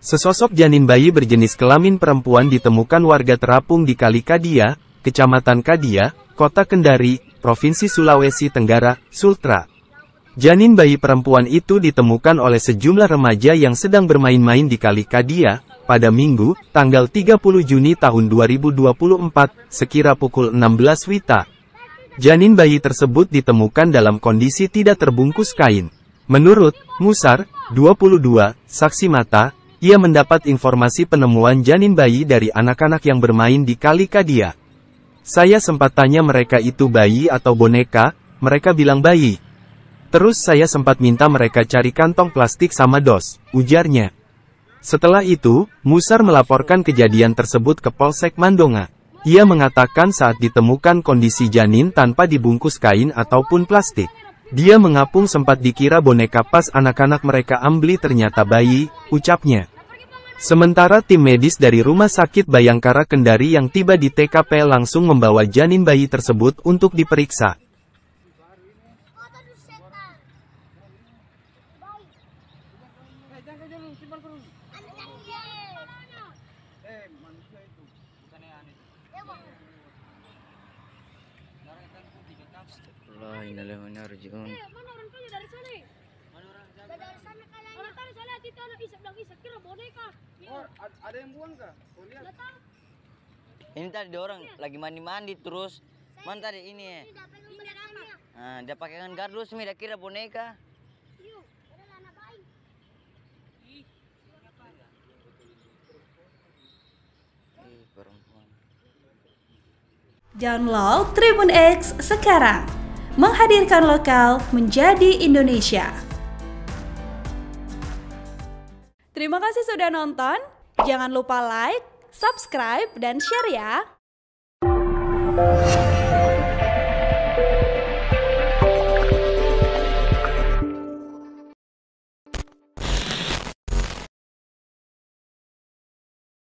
Sesosok janin bayi berjenis kelamin perempuan ditemukan warga terapung di Kali Kadia, Kecamatan Kadia, Kota Kendari, Provinsi Sulawesi Tenggara, Sultra. Janin bayi perempuan itu ditemukan oleh sejumlah remaja yang sedang bermain-main di Kali Kadia, pada Minggu, tanggal 30 Juni tahun 2024, sekira pukul 16 Wita. Janin bayi tersebut ditemukan dalam kondisi tidak terbungkus kain. Menurut Musar, 22, saksi mata, ia mendapat informasi penemuan janin bayi dari anak-anak yang bermain di Kali Kadia. Saya sempat tanya mereka itu bayi atau boneka, mereka bilang bayi. Terus saya sempat minta mereka cari kantong plastik sama dos, ujarnya. Setelah itu, Musar melaporkan kejadian tersebut ke Polsek Mandonga. Ia mengatakan saat ditemukan kondisi janin tanpa dibungkus kain ataupun plastik. Dia mengapung sempat dikira boneka pas anak-anak mereka ambli ternyata bayi, ucapnya. Sementara tim medis dari Rumah Sakit Bayangkara Kendari yang tiba di TKP langsung membawa janin bayi tersebut untuk diperiksa. Astagfirullahaladzim. Eh, mana orang tuanya dari sana? Mana orang dari sana kalian? Orang tadi saya lihat itu anak isap bilang isap kira boneka. Oh, ad- ada yang buang kah? Kau lihat? Ini tadi orang lagi mandi-mandi terus. Mana tadi ini ya? Nah, dia pakai kan gardus, mi dia kira boneka. Yuk, ada anak bayi. Ih, perempuan. Download Tribun X sekarang. Menghadirkan lokal menjadi Indonesia. Terima kasih sudah nonton. Jangan lupa like, subscribe, dan share ya.